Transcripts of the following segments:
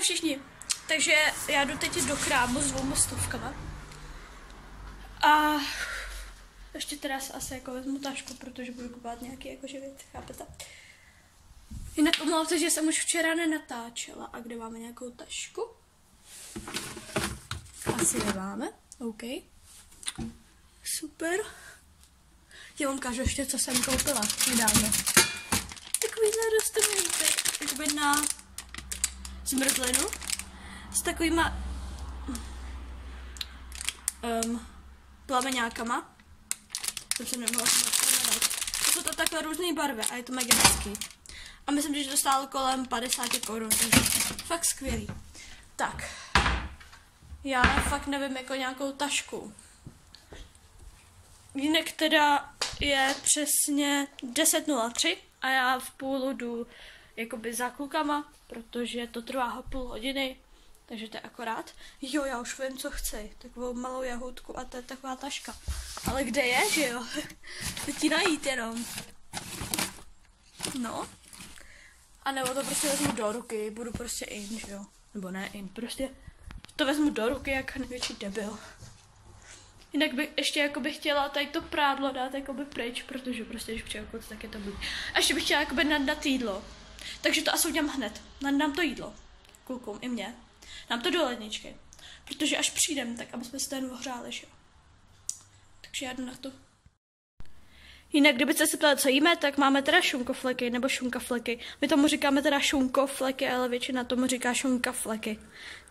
Ahoj všichni. Takže já jdu teď do krámu s dvouma stovkama. A ještě teda se asi jako vezmu tašku, protože budu kupovat nějaký jakože věc, chápete? Jinak omlouvám že jsem už včera nenatáčela. A kde máme nějakou tašku? Asi nemáme. OK. Super. Já vám ukážu ještě, co jsem koupila nedávno. Takovýhle rostomilítek, jakoby na zmrzlinu s takovýma um, plameňákama. Jsem se nemohla jmenovat. Jsou to takhle různé barvy a je to mega hezký. A myslím, že to stálo kolem 50 korun, takže fakt skvělý. Tak, já fakt nevím jako nějakou tašku. Jinak teda je přesně 10.03 a já v půlu jdu jakoby za klukama, protože to trvá půl hodiny, takže to je akorát. Jo, já už vím, co chci. Takovou malou jahůdku a to je taková taška. Ale kde je, že jo? ti najít jenom. No. A nebo to prostě vezmu do ruky, budu prostě in, že jo? Nebo ne in, prostě to vezmu do ruky jak největší debil. Jinak bych ještě jako bych chtěla tady to prádlo dát jakoby pryč, protože prostě když přijde tak je to buď. A ještě bych chtěla jakoby nadat jídlo. Takže to asi udělám hned. Nadám to jídlo. Klukům i mě. Dám to do ledničky. Protože až přijdem, tak aby jsme se ten ohřáli, že jo. Takže já jdu na to. Jinak, kdybyste se ptali, co jíme, tak máme teda šunkofleky nebo šunkafleky. My tomu říkáme teda šunkofleky, ale většina tomu říká šunkafleky.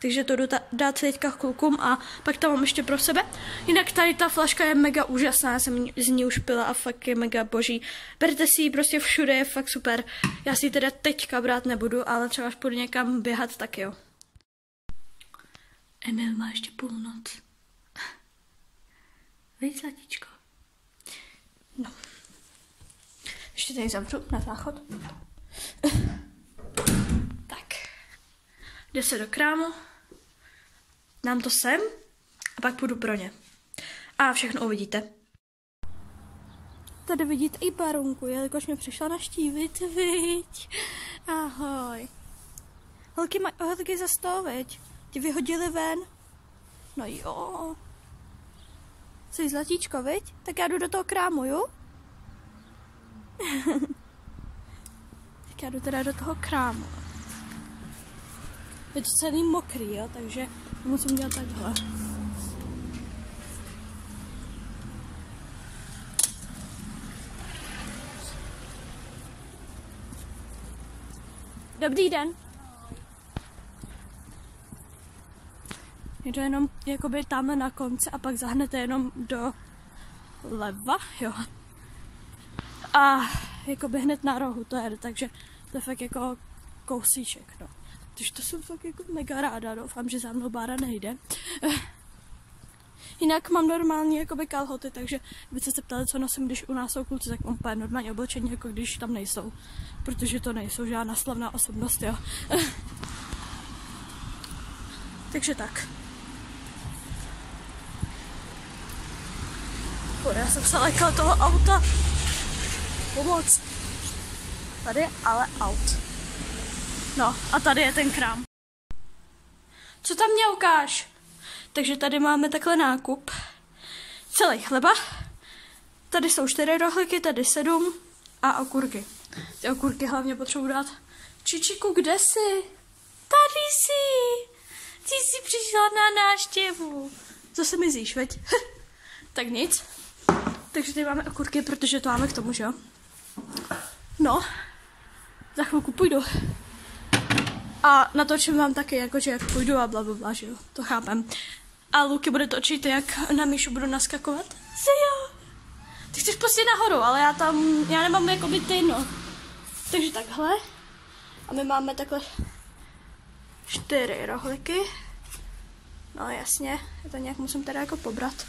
Takže to jdu dát teďka klukům a pak tam mám ještě pro sebe. Jinak tady ta flaška je mega úžasná, já jsem z ní už pila a fakt je mega boží. Berte si ji prostě všude, je fakt super. Já si ji teda teďka brát nebudu, ale třeba až půjdu někam běhat, tak jo. Emil má ještě půlnoc. Víš, zlatíčko? No. Ještě tady zavřu na záchod. Tak. Jde se do krámu. Dám to sem a pak půjdu pro ně. A všechno uvidíte. Tady vidíte i barunku, jelikož mě přišla naštívit, viď? Ahoj. Holky, maj, holky za stůl, viď? Ti vyhodili ven? No jo. Jsi zlatíčko, viď? Tak já jdu do toho krámu, jo? tak já jdu teda do toho krámu. Je to celý mokrý, jo, takže musím dělat takhle. Dobrý den. Je to jenom jakoby tamhle na konci a pak zahnete jenom do leva, jo. A jakoby hned na rohu to je, takže to je fakt jako kousíček, no. Takže to jsem fakt jako mega ráda, doufám, že za mnou bára nejde. Jinak mám normální jakoby kalhoty, takže kdybyste se ptali, co nosím, když u nás jsou kluci, tak mám úplně normálně oblečení, jako když tam nejsou. Protože to nejsou žádná slavná osobnost, jo. takže tak. já jsem se lekla toho auta. Pomoc. Tady je ale aut. No a tady je ten krám. Co tam mě ukáž? Takže tady máme takhle nákup. Celý chleba. Tady jsou čtyři rohlíky, tady sedm a okurky. Ty okurky hlavně potřebuji dát. Čičiku, kde jsi? Tady jsi. Ty jsi přišla na náštěvu. Zase mizíš, veď? tak nic. Takže tady máme okurky, protože to máme k tomu, že jo? No, za chvilku půjdu. A natočím vám taky, jakože jak půjdu a bla, bla, bla, že jo, to chápem. A Luky bude točit, jak na Míšu budu naskakovat. Se jo. Ty chceš prostě nahoru, ale já tam, já nemám jakoby ty, no. Takže takhle. A my máme takhle čtyři rohliky. No jasně, já to nějak musím teda jako pobrat.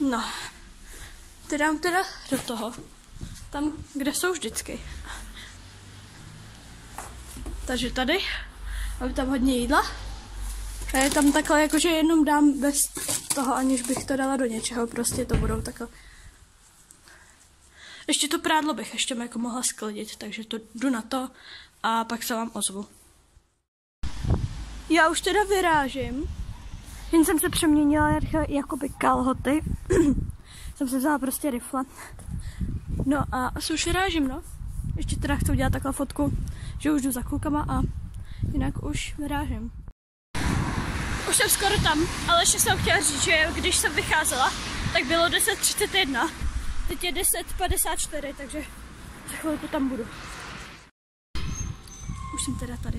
No. Ty dám teda do toho. Tam, kde jsou vždycky. Takže tady mám tam hodně jídla. A je tam takhle, jakože jenom dám bez toho, aniž bych to dala do něčeho. Prostě to budou takhle. Ještě to prádlo bych ještě jako mohla sklidit, takže to jdu na to a pak se vám ozvu. Já už teda vyrážím. Jen jsem se přeměnila jakoby kalhoty. Jsem se vzala prostě rifle. No a asi už vyrážím, no. Ještě teda chci udělat takhle fotku, že už jdu za klukama a jinak už vyrážím. Už jsem skoro tam, ale ještě jsem chtěla říct, že když jsem vycházela, tak bylo 10.31. Teď je 10.54, takže za chvilku tam budu. Už jsem teda tady.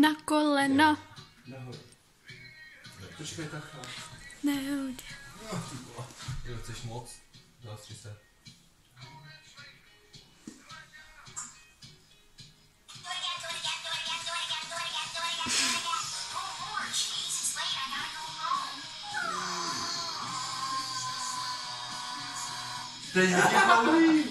Na kolena. Počkej, tak. Nehoď. Jo, chceš moc? Zastři se. Teď je malý.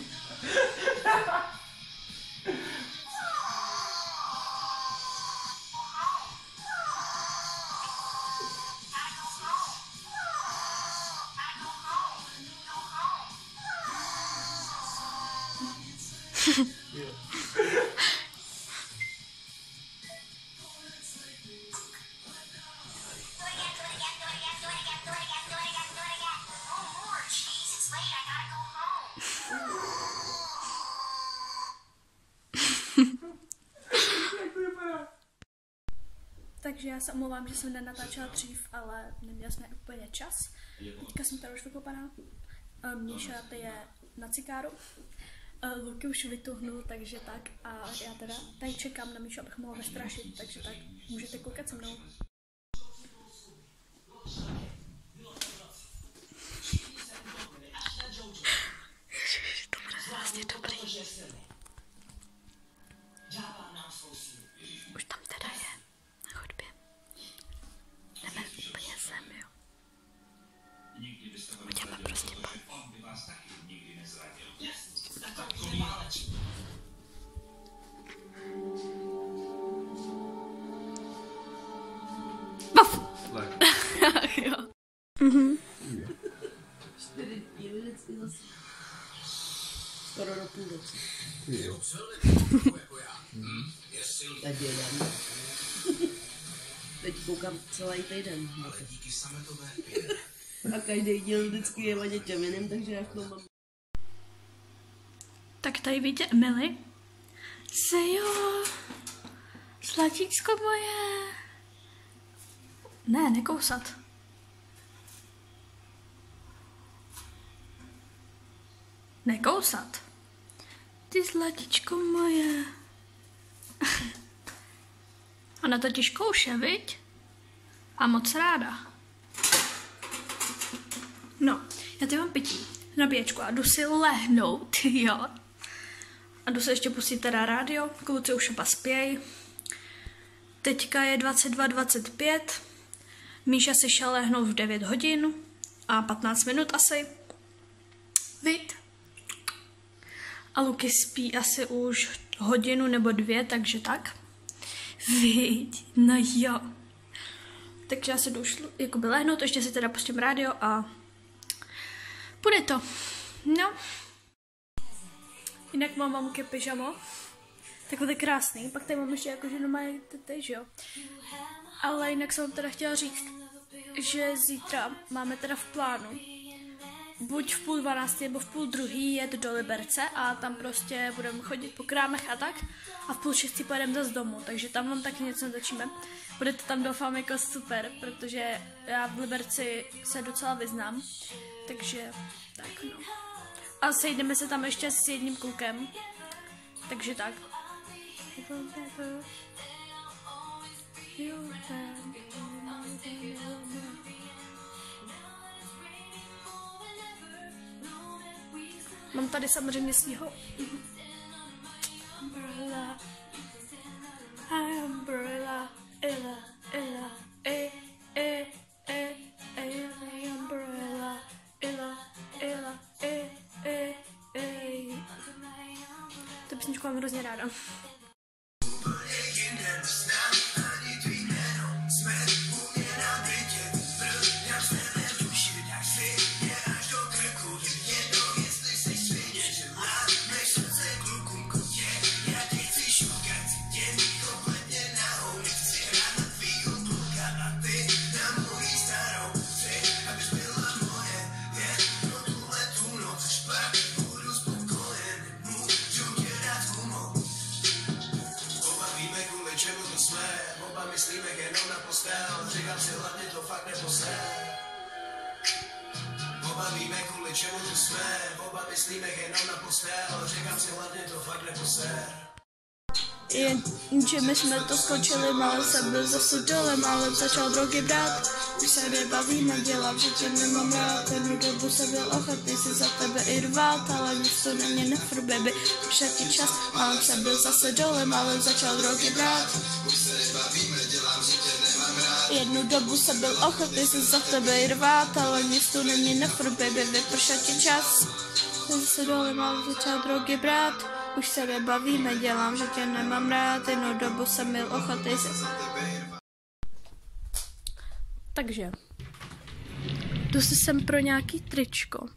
Takže já se omlouvám, že jsem nenatáčela dřív, ale neměla jsme úplně čas. Teďka jsem tady už vykopaná. Eh, Míša ty je na cikáru. Eh, Luky už vytuhnul, takže tak. A já teda tady čekám na Míšu, abych mohla vystrašit, takže tak můžete koukat se mnou. Týden. na to. A každý díl vždycky je o něčem jiným, takže já v tom mám Tak tady vidíte Emily. Se jo. Slatíčko moje. Ne, nekousat. Nekousat. Ty zlatičko moje. Ona totiž kouše, viď? A moc ráda. No, já tady mám pití, nabíječku a jdu si lehnout, jo. A jdu se ještě pustit teda rádio, kluci už oba spěj. Teďka je 22.25, Míša si šel lehnout v 9 hodin a 15 minut asi. Vid. A Luky spí asi už hodinu nebo dvě, takže tak. Viď, no jo. Takže já se jdu už jakoby lehnout, ještě si teda pustím rádio a bude to. No. Jinak mám mamky pyžamo. Takhle krásný. Pak tady mám ještě jako, že je teď, že jo. Ale jinak jsem vám teda chtěla říct, že zítra máme teda v plánu buď v půl dvanácti nebo v půl druhý jet do Liberce a tam prostě budeme chodit po krámech a tak a v půl šestý pojedeme zase domů, takže tam vám taky něco natočíme. Bude to tam doufám jako super, protože já v Liberci se docela vyznám, takže tak no. A sejdeme se tam ještě s jedním klukem, takže tak. you Mám tady samozřejmě svýho umbrella. Umbrella, illa, illa, e, e, e, e, umbrella, illa, illa, e, e, e. Tu písničku mám hrozně ráda. Jenže my jsme to skočili, malé jsem byl zase dole, malé začal drogy brát. Už se nebavíme, dělám, že tě nemám rád, jednu dobu jsem byl ochotný si za tebe i rvát, ale nic to mě nefr, baby. Ti čas, malé jsem byl zase dole, malé začal drogy brát. Jednu dobu jsem byl ochotný si za tebe i rvát, ale nic tu není nefr, baby, ti čas. Zase dole, malé začal drogy brát. Už se nebavíme, dělám, že tě nemám rád, jednu dobu jsem byl ochotný se... Takže, jdu si sem pro nějaký tričko.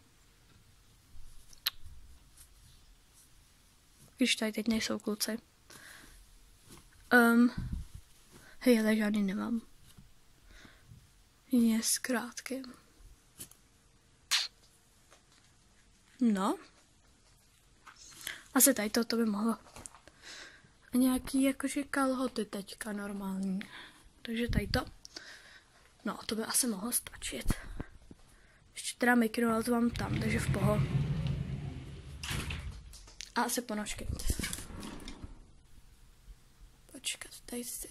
Když tady teď nejsou kluci. Um, hej, ale žádný nemám. Je s krátkým. No, asi tady to, to by mohlo. A nějaký jakože kalhoty teďka normální. Takže tady to. No, to by asi mohlo stačit. Ještě teda mikro, ale to mám tam, takže v poho. A asi ponožky. Počkat, tady si.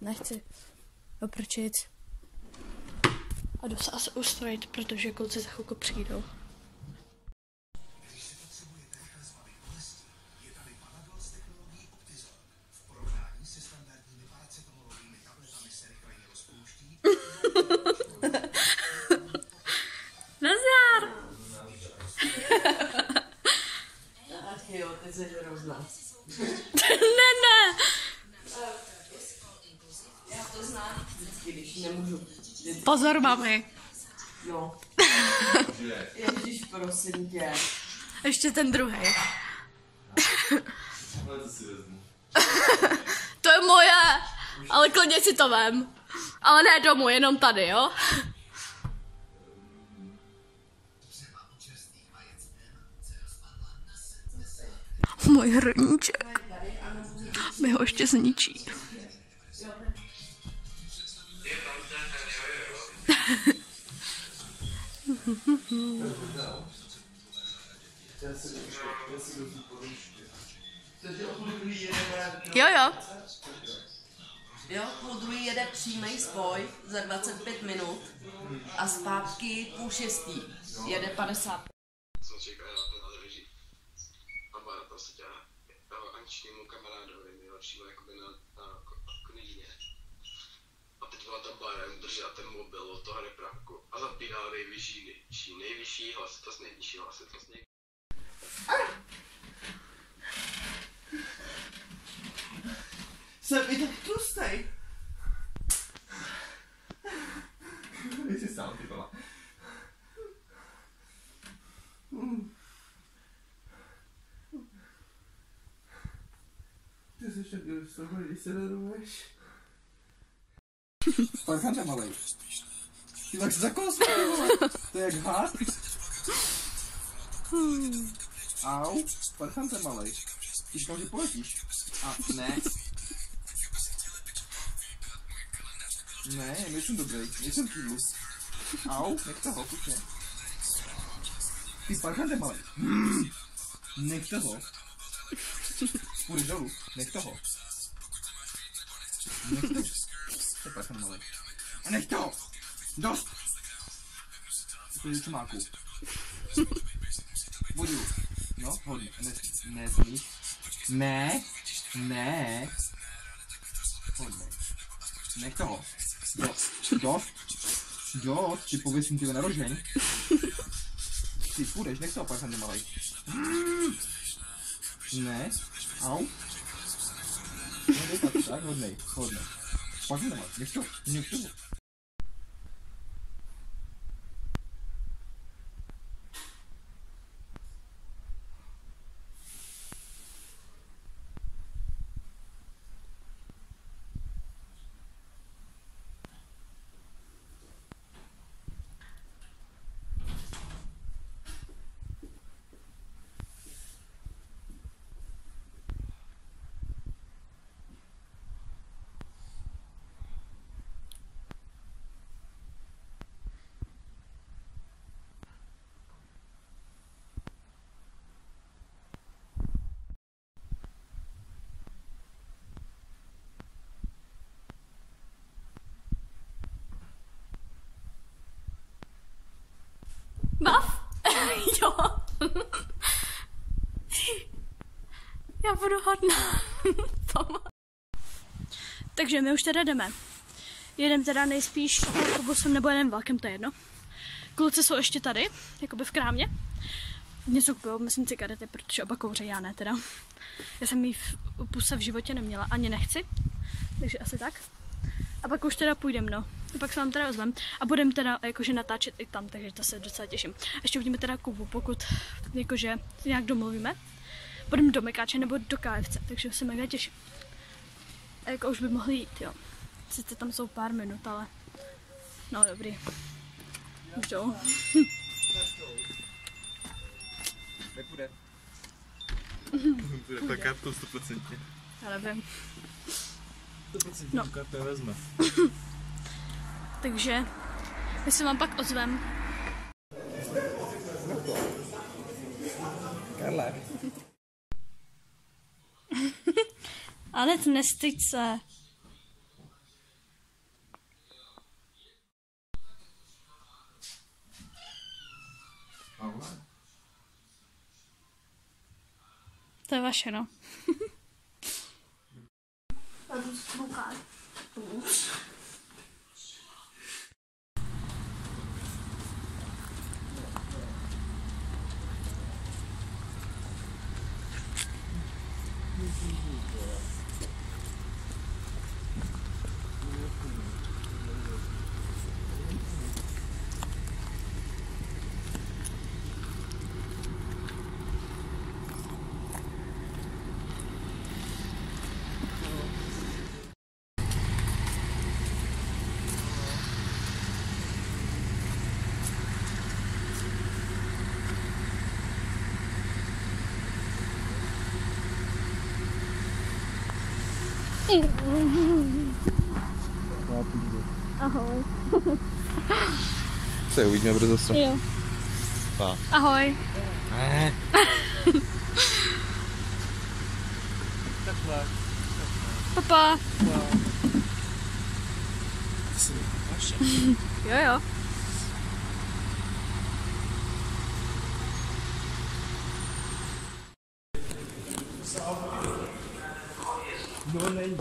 Nechci oprčit. A jdu se asi ustrojit, protože kluci za chvilku přijdou. Nazar! Ach jo, ty jsi hrozná. ne, ne! Já to znám vždycky, když nemůžu. Pozor, mami. No. Ježíš, prosím tě. Ještě ten druhý. To je moje, ale klidně si to vem. Ale ne domů, jenom tady, jo? Můj hrníček. Mi ho ještě zničí. Jo, jo. Jo, půl druhý jede přímý spoj za 25 minut a zpátky půl šestý. Jede 50. Co čeká na. A se dělá ančnímu kamarádovi, nejlepšímu jakoby na, na. A byla ta barem, držela ten mobil od toho repráku a zapínala nejvyšší, nejvyšší, nejvyšší hlasitost, nejnižší hlasitost. Nej... Jsem i tak tlustej. Ty jsi sám, ty vole. Ty jsi toho, když se daruješ. Parchante malej. Ty tak se za koho směje, vole? To je jak had. Au, parchante malej. Ty říkal, že poletíš. A ne. Ne, nejsem dobrý, nejsem kýlu. Au, nech toho, mě. Ty parchante malej. Hmm. Nech toho. Půjde dolů, nech toho. Nech to. Malý. A nech to! Dost! To je čumáku. Vodu. No, hodně. Ne, ne, smíš. Ne, ne. Hodně. Nech toho. Dost. Dost. Dost. Ty pověsím ty na rožeň. Ty půjdeš, nech toho parchant malý. Ne. Au. No, tak, tak, hodnej, hodnej. Pak nemá, nech to, nech to. Bav? jo. Já budu hodná. Takže my už teda jdeme. Jedem teda nejspíš autobusem nebo jedem vlakem, to je jedno. Kluci jsou ještě tady, jakoby v krámě. Něco kupujou, myslím cigarety, protože oba kouří, já ne teda. Já jsem jí v puse v životě neměla, ani nechci. Takže asi tak. A pak už teda půjdem, no. A pak se vám teda ozvem. A budem teda jakože natáčet i tam, takže to se docela těším. A ještě uvidíme teda Kubu, pokud jakože se nějak domluvíme. Budeme do Mekáče nebo do KFC, takže se mega těším. A jako už by mohli jít, jo. Sice tam jsou pár minut, ale... No dobrý. Už jdou. Nepůjde. Bude tak kartou 100%. Já nevím. 100% No. Takže my se vám pak ozvem. Karle. Ale nestyď se. To je vaše, no. Ahoj. Se uvidíme brzo zase. Jo. Pa. Ahoj. Ne. Papa. Jo, jo. No není.